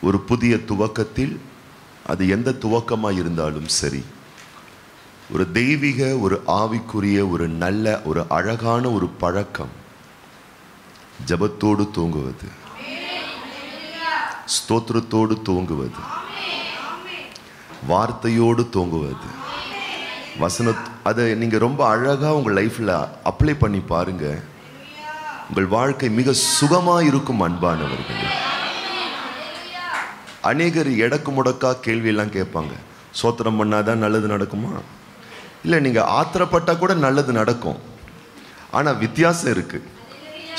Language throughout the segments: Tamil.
ஒரு புதிய துவக்கத்தில் அது எந்த துவக்கமாக இருந்தாலும் சரி. ஒரு தெய்வீக ஒரு ஆவிக்குரிய ஒரு நல்ல ஒரு அழகான ஒரு பழக்கம் ஜபத்தோடு தூங்குவது. ஸ்தோத்திரத்தோடு தூங்குவது. வார்த்தையோடு தூங்குவது. வசன அதை நீங்கள் ரொம்ப அழகாக உங்கள் லைஃப்பில் அப்ளை பண்ணி பாருங்கள் உங்கள் வாழ்க்கை மிக சுகமாக இருக்கும் அன்பானவர்கள். அநேகர் இடக்கு முடக்கா கேள்வியெல்லாம் கேட்பாங்க. சோத்திரம் பண்ணாதான் நல்லது நடக்குமா? இல்லை நீங்கள் ஆத்திரப்பட்டால் கூட நல்லது நடக்கும். ஆனால் வித்தியாசம் இருக்குது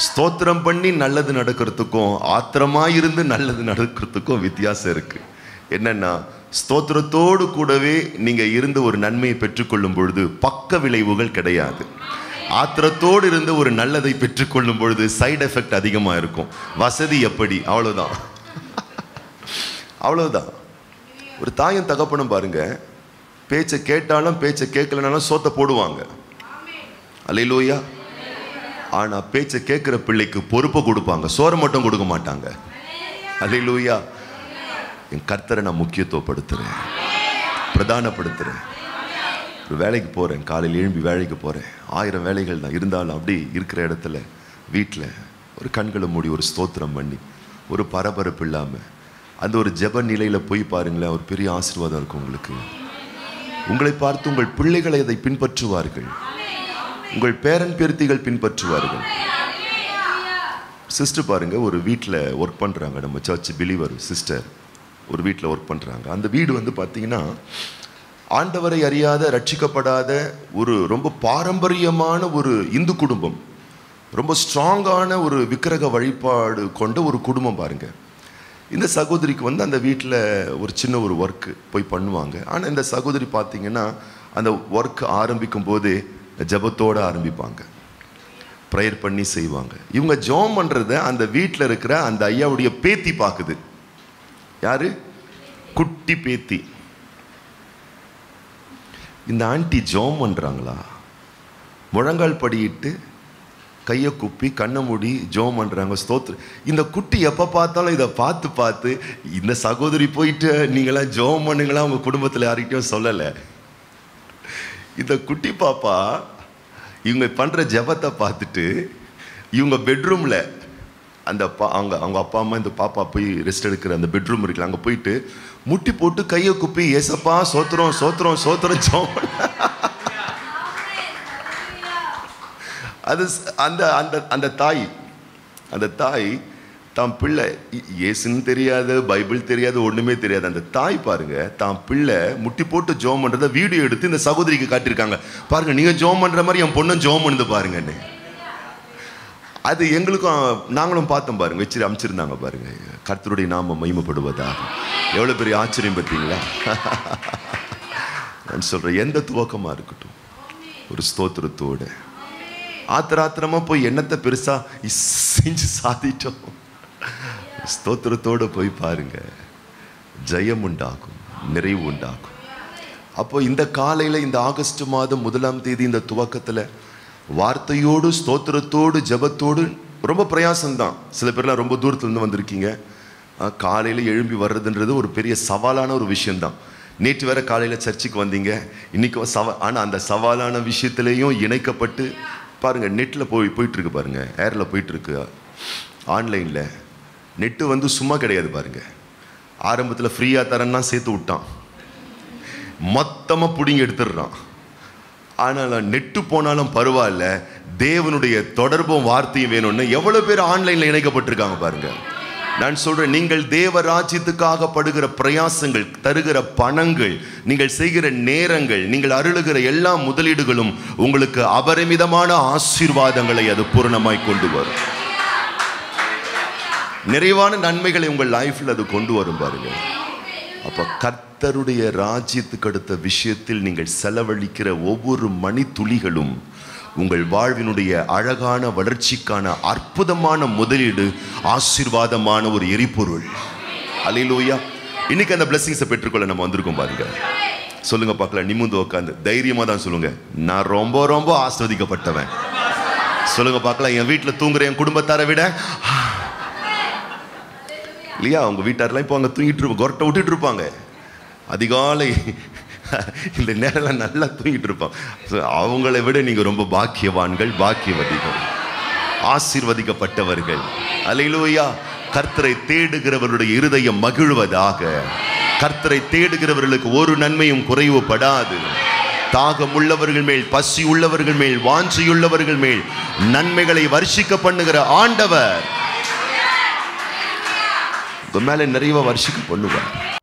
ஸ்தோத்திரம் பண்ணி நல்லது நடக்கிறதுக்கும் ஆத்திரமாக இருந்து நல்லது நடக்கிறதுக்கும் வித்தியாசம் இருக்குது என்னென்னா ஸ்தோத்திரத்தோடு கூடவே நீங்கள் இருந்து ஒரு நன்மையை பெற்றுக்கொள்ளும் பொழுது பக்க விளைவுகள் கிடையாது. ஆத்திரத்தோடு இருந்து ஒரு நல்லதை பெற்றுக்கொள்ளும் பொழுது சைடு எஃபெக்ட் அதிகமாக இருக்கும். வசதி எப்படி? அவ்வளோதான் அவ்வளவுதான். ஒரு தாயும் தகப்பனும் பாருங்க பேச்சை கேட்டாலும் பேச்சை கேட்கலனாலும் சோத்தை போடுவாங்க. அல்லையிலூயா ஆனா பேச்சை கேட்குற பிள்ளைக்கு பொறுப்பை கொடுப்பாங்க சோறை மட்டும் கொடுக்க மாட்டாங்க. அல்லையிலூயா என் கர்த்தரை நான் முக்கியத்துவப்படுத்துறேன் பிரதானப்படுத்துறேன். ஒரு வேலைக்கு போகிறேன் காலையில் எழும்பி வேலைக்கு போகிறேன் ஆயிரம் வேலைகள் தான் இருந்தாலும் அப்படி இருக்கிற இடத்துல வீட்டில் ஒரு கண்களை மூடி ஒரு ஸ்தோத்திரம் பண்ணி ஒரு பரபரப்பு இல்லாமல் அந்த ஒரு ஜெப நிலையில் போய் பாருங்களேன் ஒரு பெரிய ஆசீர்வாதம் இருக்கும் உங்களுக்கு. உங்களை பார்த்து உங்கள் பிள்ளைகளை அதை பின்பற்றுவார்கள். உங்கள் பேரன் பேர்த்திகள் பின்பற்றுவார்கள். சிஸ்டர் பாருங்க ஒரு வீட்டில் ஒர்க் பண்ணுறாங்க நம்ம சர்ச் பிலீவர் சிஸ்டர் ஒரு வீட்டில் ஒர்க் பண்ணுறாங்க அந்த வீடு வந்து பார்த்தீங்கன்னா ஆண்டவரை அறியாத ரட்சிக்கப்படாத ஒரு ரொம்ப பாரம்பரியமான ஒரு இந்து குடும்பம். ரொம்ப ஸ்ட்ராங்கான ஒரு விக்கிரக வழிபாடு கொண்ட ஒரு குடும்பம் பாருங்கள் இந்த சகோதரிக்கு வந்து அந்த வீட்டில் ஒரு சின்ன ஒரு ஒர்க்கு போய் பண்ணுவாங்க. ஆனால் இந்த சகோதரி பார்த்தீங்கன்னா அந்த ஒர்க் ஆரம்பிக்கும் போதே ஜபத்தோடு ஆரம்பிப்பாங்க. ப்ரேயர் பண்ணி செய்வாங்க. இவங்க ஜோம் பண்ணுறத அந்த வீட்டில் இருக்கிற அந்த ஐயாவுடைய பேத்தி பார்க்குது யாரு? குட்டி பேத்தி. இந்த ஆண்டி ஜோம் பண்ணுறாங்களா முழங்கால் படியிட்டு கையை குப்பி கண்ணை மூடி ஜோம் பண்ணுறாங்க ஸ்தோத்ரு இந்த குட்டி எப்போ பார்த்தாலும் இதை பார்த்து பார்த்து இந்த சகோதரி போயிட்டு நீங்களாம் ஜோம் பண்ணுங்களா உங்கள் குடும்பத்தில் யார்கிட்டயும் சொல்லலை. இந்த குட்டி பாப்பா இவங்க பண்ணுற ஜெபத்தை பார்த்துட்டு இவங்க பெட்ரூமில் அந்த பா அவங்க அவங்க அப்பா அம்மா இந்த பாப்பா போய் ரெஸ்ட் எடுக்கிற அந்த பெட்ரூம் இருக்குல்ல அங்கே போயிட்டு முட்டி போட்டு கையை குப்பி ஏசப்பா சோத்துறோம் சோத்துறோம் சோத்துறோம் ஜோம் அது அந்த அந்த அந்த தாய் அந்த தாய் தான் பிள்ளை ஏசுன்னு இயேசுன்னு தெரியாது பைபிள் தெரியாது ஒன்றுமே தெரியாது. அந்த தாய் பாருங்க தான் பிள்ளை முட்டி போட்டு ஜோம் பண்ணுறத வீடியோ எடுத்து இந்த சகோதரிக்கு காட்டியிருக்காங்க. பாருங்க நீங்கள் ஜோம் பண்ணுற மாதிரி என் பொண்ணும் ஜோம் பண்ணுது பாருங்கன்னு அது எங்களுக்கும் நாங்களும் பார்த்தோம் பாருங்க வச்சு அமைச்சிருந்தாங்க பாருங்க. கர்த்தருடைய நாம மகிமைப்படுவதாக. எவ்வளோ பெரிய ஆச்சரியம் பார்த்தீங்களா நான் சொல்கிறேன் எந்த துவக்கமாக இருக்கட்டும் ஒரு ஸ்தோத்திரத்தோட. ஆத்திராத்திரமா போய் என்னத்தை பெருசா இஸ் செஞ்சு சாதிட்டோம். ஸ்தோத்திரத்தோட போய் பாருங்க. ஜெயம் உண்டாகும் நிறைவு உண்டாகும். அப்போ இந்த காலையில் இந்த ஆகஸ்ட் மாதம் முதலாம் தேதி இந்த துவக்கத்தில் வார்த்தையோடு ஸ்தோத்திரத்தோடு ஜெபத்தோடு ரொம்ப பிரயாசம்தான். சில பேர்லாம் ரொம்ப தூரத்துலேருந்து வந்திருக்கீங்க. காலையில் எழும்பி வர்றதுன்றது ஒரு பெரிய சவாலான ஒரு விஷயந்தான் நேற்று வேற காலையில் சர்ச்சுக்கு வந்தீங்க. இன்னைக்கு சவா ஆனால் அந்த சவாலான விஷயத்துலேயும் இணைக்கப்பட்டு பாருங்கள் நெட்டில் போய் போயிட்டுருக்கு பாருங்கள் ஏரில் போயிட்டுருக்கு. ஆன்லைனில் நெட்டு வந்து சும்மா கிடையாது பாருங்கள் ஆரம்பத்தில் ஃப்ரீயாக தரேன்னா சேர்த்து விட்டான். மொத்தமாக பிடிங்கி எடுத்துடுறான். ஆனால் நெட்டு போனாலும் பரவாயில்ல. தேவனுடைய தொடர்பும் வார்த்தையும் வேணும்னு எவ்வளோ பேர் ஆன்லைனில் இணைக்கப்பட்டிருக்காங்க பாருங்கள் நான் சொல்றேன் நீங்கள் தேவ ராஜ்யத்துக்காக படுகிற பிரயாசங்கள் தருகிற பணங்கள் நீங்கள் செய்கிற நேரங்கள் நீங்கள் அருளுகிற எல்லா முதலீடுகளும் உங்களுக்கு அபரிமிதமான ஆசீர்வாதங்களை அது பூரணமாய் கொண்டு வரும். நிறைவான நன்மைகளை உங்கள் லைஃப்ல அது கொண்டு வரும் பாருங்க. அப்ப கர்த்தருடைய ராஜ்யத்துக்கு அடுத்த விஷயத்தில் நீங்கள் செலவழிக்கிற ஒவ்வொரு மணி துளிகளும் உங்கள் வாழ்வினுடைய அழகான வளர்ச்சிக்கான அற்புதமான முதலீடு ஆசீர்வாதமான ஒரு எரிபொருள். அலையிலோயா இன்னைக்கு அந்த பிளெஸிங்ஸை பெற்றுக்கொள்ள நம்ம வந்திருக்கோம் பாருங்க. சொல்லுங்க பார்க்கலாம். நிமிந்து உட்காந்து தைரியமா தான் சொல்லுங்க. நான் ரொம்ப ரொம்ப ஆஸ்வதிக்கப்பட்டவன். சொல்லுங்க பார்க்கலாம். என் வீட்டில் தூங்குற என் குடும்பத்தாரை விட இல்லையா? அவங்க வீட்டாரெல்லாம் இப்போ அங்கே தூங்கிட்டு இருப்பாங்க கொரட்டை விட்டுட்டு இருப்பாங்க. அதிகாலை இந்த நேரம் நல்லா தூங்கிட்டு இருப்பான் அவங்களை விட நீங்கள் ரொம்ப பாக்கியவான்கள் பாக்கியவதிகள் ஆசீர்வதிக்கப்பட்டவர்கள். அலையிலோயா கர்த்தரை தேடுகிறவருடைய இருதயம் மகிழ்வதாக. கர்த்தரை தேடுகிறவர்களுக்கு ஒரு நன்மையும் குறைவுபடாது. தாகம் உள்ளவர்கள் மேல் பசி உள்ளவர்கள் மேல் வாஞ்சியுள்ளவர்கள் மேல் நன்மைகளை வர்ஷிக்க பண்ணுகிற ஆண்டவர். உங்க மேல நிறைய வருஷிக்க பண்ணுவார்.